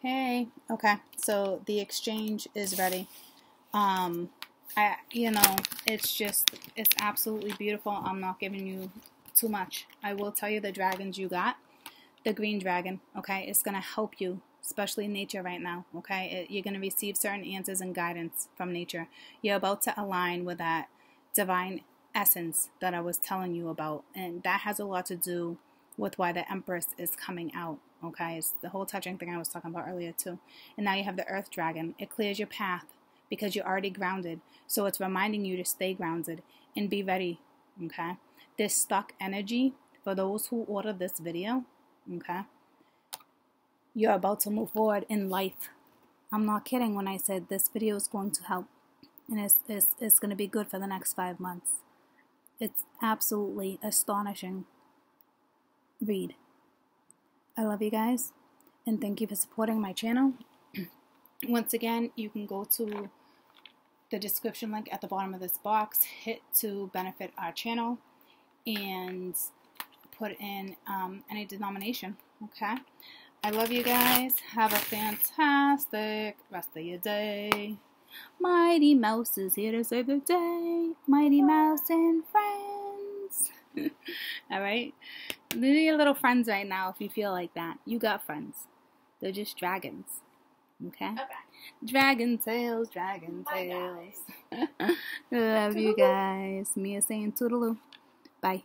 Hey, okay. So the exchange is ready. Um, I, you know, it's just, it's absolutely beautiful. I'm not giving you too much. I will tell you the dragons you got. The green dragon, okay, it's going to help you, especially nature right now, okay? It, you're going to receive certain answers and guidance from nature. You're about to align with that divine essence that I was telling you about. And that has a lot to do with why the Empress is coming out. Okay, it's the whole touching thing I was talking about earlier too. And now you have the Earth Dragon. It clears your path because you're already grounded. So it's reminding you to stay grounded and be ready. Okay, this stuck energy for those who order this video. Okay, you're about to move forward in life. I'm not kidding when I said this video is going to help and it's, it's, it's going to be good for the next five months. It's absolutely astonishing read. I love you guys and thank you for supporting my channel. Once again, you can go to the description link at the bottom of this box, hit to benefit our channel, and put in um, any denomination. Okay? I love you guys. Have a fantastic rest of your day. Mighty Mouse is here to save the day. Mighty Mouse and friends. All right? They're your little friends right now if you feel like that. You got friends. They're just dragons. Okay? Okay. Dragon tales, dragon tales. Love you guys. Mia saying toodaloo. Bye.